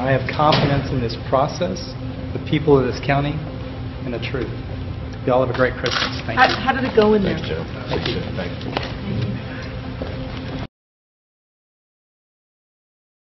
I have confidence in this process, the people of this county, and the truth. Y'all have a great Christmas. Thank How you. how did it go in there? Thank you. Thank you.